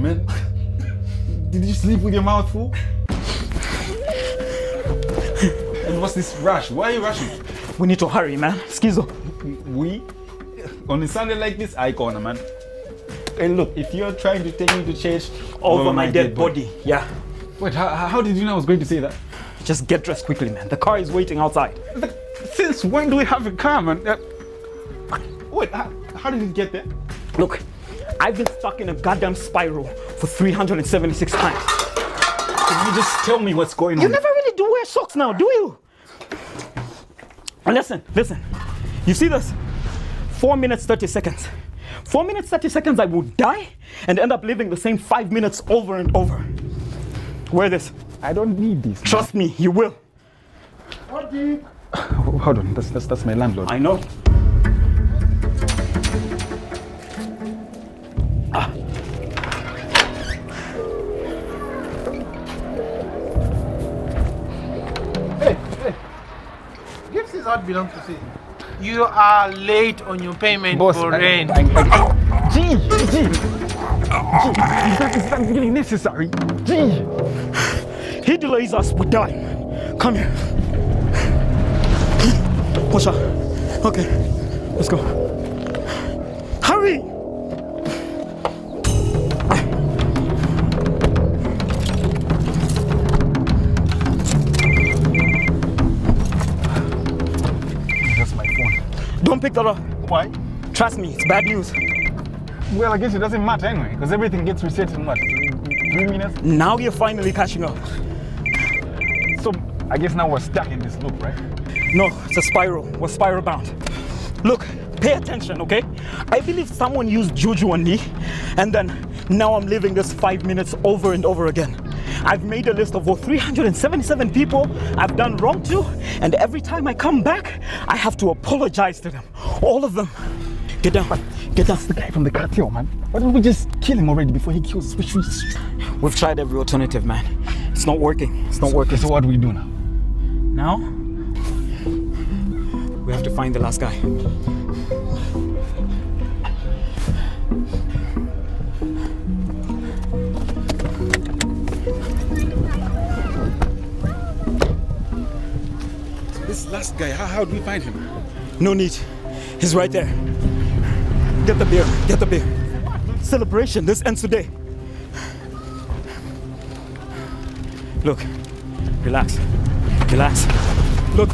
man. Did you sleep with your mouth full? and what's this rush? Why are you rushing? We need to hurry, man. Skizo. We? On a Sunday like this, I corner, man. Hey, look, if you're trying to take me to church Over, my, dead, body. Yeah. Wait, how, how did you know I was going to say that? Just get dressed quickly, man. The car is waiting outside. Since when do we have a car, man? Uh, wait, how, how did it get there? Look, I've been stuck in a goddamn spiral for 376 times. Can you just tell me what's going on? You never really do wear socks now, do you? Listen, listen. You see this? Four minutes, 30 seconds. Four minutes, 30 seconds, I will die and end up living the same five minutes over and over. Wear this. I don't need this. man. Trust me, you will. Hold on, that's, that's, that's my landlord. I know. His belongs to city. You are late on your payment Boss, for I- rent. I- I- Gee, gee, gee, is that, is that really necessary? Gee. He delays us, we die. Come here. Push ah, up. Okay, let's go. Hurry! Don't pick that up. Why? Trust me, it's bad news. Well, I guess it doesn't matter anyway, because everything gets reset in what? Three minutes? Now you're finally catching up. So I guess now we're stuck in this loop, right? No, it's a spiral. We're spiral bound. Look, pay attention, okay? I believe someone used juju on me, and then now I'm living this five minutes over and over again. I've made a list of over 377 people I've done wrong to, and every time I come back, I have to apologize to them. All of them. Get down. Get down. That's the guy from the cartel, man. Why don't we just kill him already before he kills us? We should just... We've tried every alternative, man. It's not working. It's not working. So what do we do now? Now, we have to find the last guy. Last guy, how, how do we find him? No need. He's right there. Get the beer. Get the beer. Celebration. This ends today. Look. Relax. Relax. Look.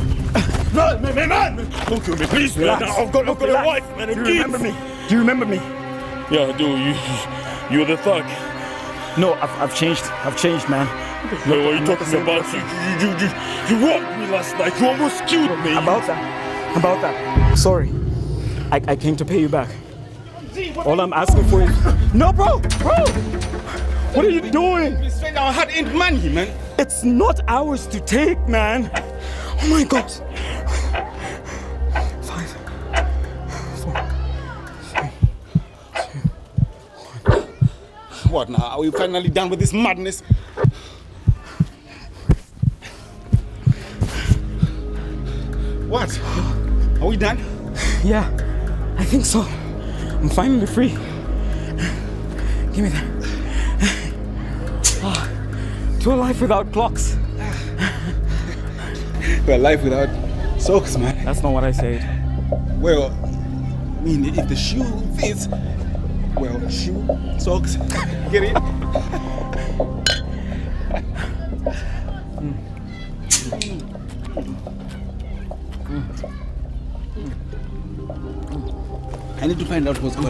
Man, man, man, man! Don't kill me, please, Relax. man. I've got, I've got a wife, man, Do you kids. remember me? Do you remember me? Yeah, I do. You, you're the thug. No, I've, I've changed. I've changed, man. Wait, what are you I'm not the talking about? You, you, you, you, you robbed me last night. You almost killed me. About that. About that. Sorry. I, I came to pay you back. All I'm asking for is. No, bro! Bro! What are you doing? We spend our hard-earned money, man. It's not ours to take, man. Oh my god. Five, four, three. What now? Are we finally done with this madness? What? Are we done? Yeah, I think so. I'm finally free. Give me that. Ah, to a life without clocks. We're alive without socks, man. That's not what I said. Well, I mean, if the shoe fits, well, shoe, socks, get it? I need to find out what's. Gee,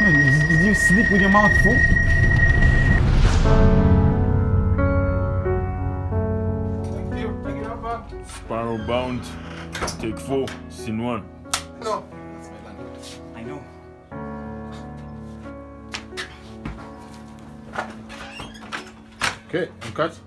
man, did you sleep with your mouth full? Over. Spiral bound. Take four. Scene one. No. I know. Okay, I'm cut.